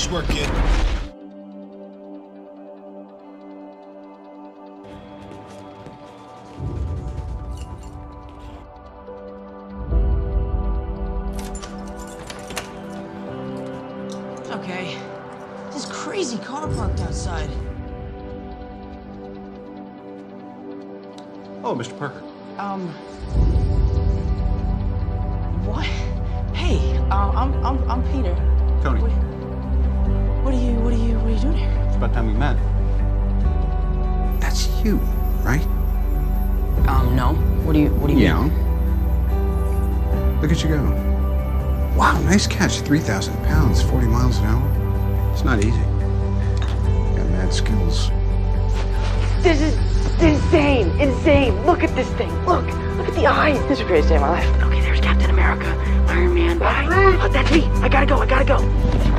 Nice work, kid. Okay. This crazy car parked outside. Oh, Mr. Parker. Um. What? Hey, um, I'm I'm I'm Peter. Tony. What, what are you What are you What are you doing here? It's about time we met. That's you, right? Um, no. What do you What do you? Yeah. Look at you go. Wow, nice catch. 3,000 pounds, 40 miles an hour. It's not easy. You Got mad skills. This is insane, insane. Look at this thing. Look, look at the eyes. This is the greatest day of my life. Okay, there's Captain America, Iron Man. Bye. Oh, that's me. I gotta go. I gotta go.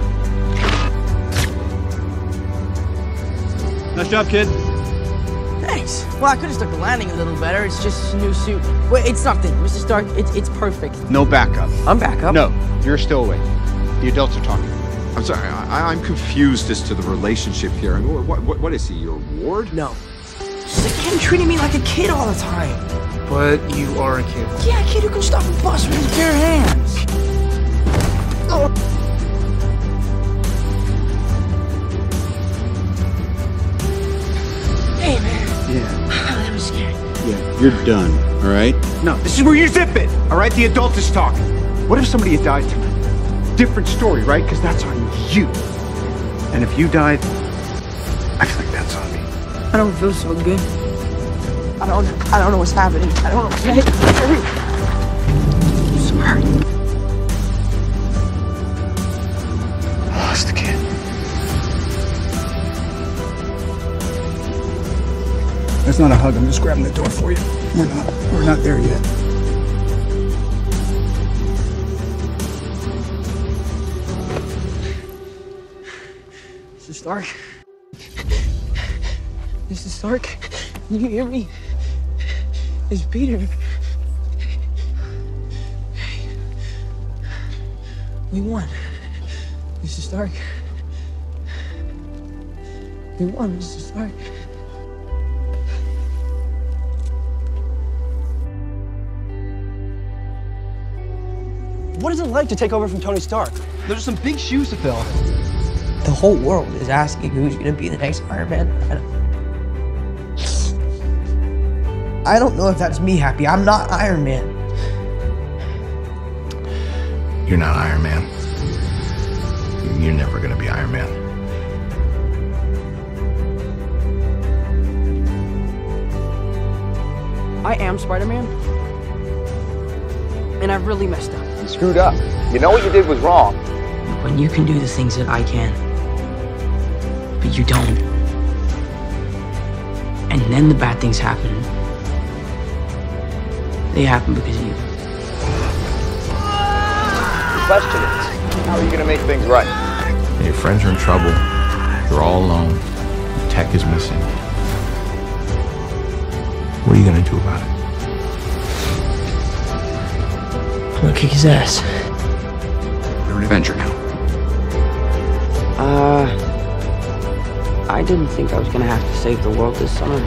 Nice job, kid. Thanks. Well, I could have stuck the landing a little better. It's just a new suit. Wait, it's nothing, Mr. Stark. It's it's perfect. No backup. I'm back up. No, you're still awake. The adults are talking. I'm sorry, I, I'm confused as to the relationship here. I mean, what, what, what is he, your ward? No. Just like him treating me like a kid all the time. But you are a kid. Yeah, a kid who can stop a bus with his bare hands. Hey, You're done, all right? No, this is where you zip it. All right, the adult is talking. What if somebody had died tonight? Different story, right? Because that's on you. And if you died, I feel like that's on me. I don't feel so good. I don't. I don't know what's happening. I don't know. Hey, hurry. I'm sorry. Not a hug. I'm just grabbing the door for you. We're not. We're not there yet. Mr. Stark. Mr. Stark. Can you hear me? It's Peter. We won. Mr. Stark. We won, Mr. Stark. What is it like to take over from Tony Stark? There's some big shoes to fill. The whole world is asking who's gonna be the next Iron Man. I don't, I don't know if that's me happy. I'm not Iron Man. You're not Iron Man. You're never gonna be Iron Man. I am Spider-Man. And I've really messed up. You screwed up. You know what you did was wrong. When you can do the things that I can, but you don't. And then the bad things happen. They happen because of you. The question is, how are you going to make things right? Your friends are in trouble. You're all alone. Tech is missing. What are you gonna do about it? I'm gonna kick his ass. You're an Avenger now. Uh, I didn't think I was gonna have to save the world this summer.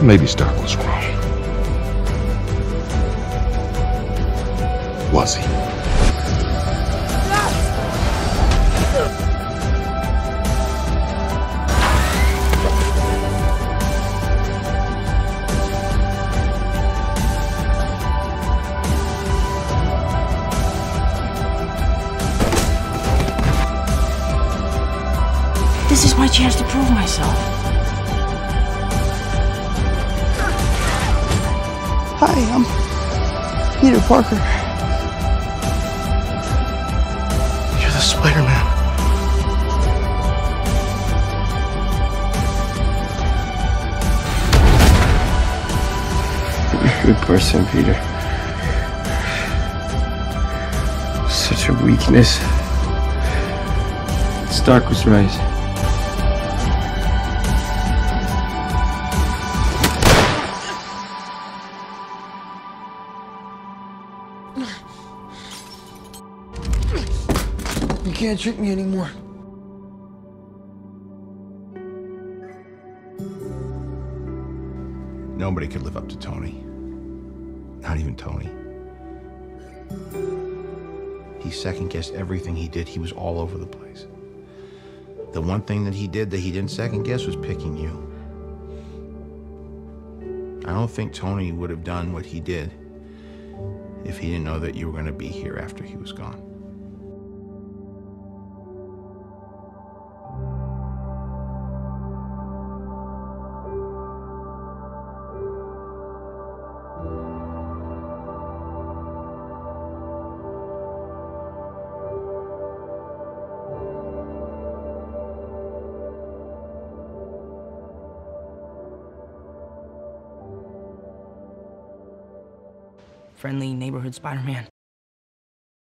Maybe Stark was wrong. Was he? My chance to prove myself. Hi, I'm Peter Parker. You're the Spider-Man. you Good person, Peter. Such a weakness. Stark was right. You can't trick me anymore. Nobody could live up to Tony. Not even Tony. He second guessed everything he did. He was all over the place. The one thing that he did that he didn't second guess was picking you. I don't think Tony would have done what he did if he didn't know that you were going to be here after he was gone. Friendly neighborhood Spider-Man.